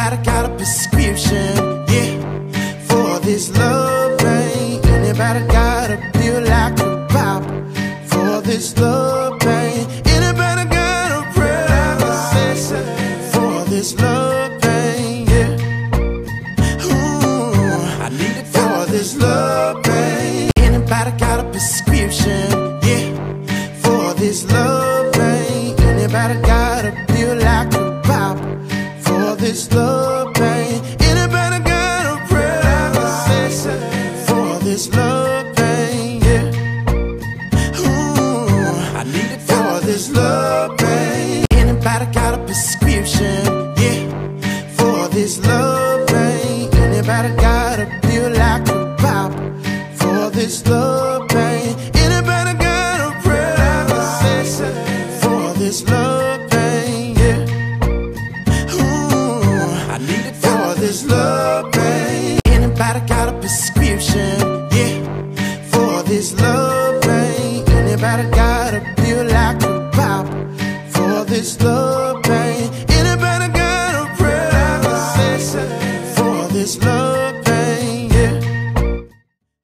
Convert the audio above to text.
Anybody got a prescription? Yeah, for this love pain. Anybody got a pill like a pop for this love pain? Anybody got a prayer like a session for this love pain? Yeah, ooh, I need it for this love pain. Anybody got a prescription? Pain? Anybody got a for this love pain? Yeah, ooh, I need it for this love pain. Anybody got a prescription? Yeah, for this love pain. Anybody got a pill pop for this love Anybody got a prescription? Yeah, for this love pain. Anybody got a pill like a pop for this love?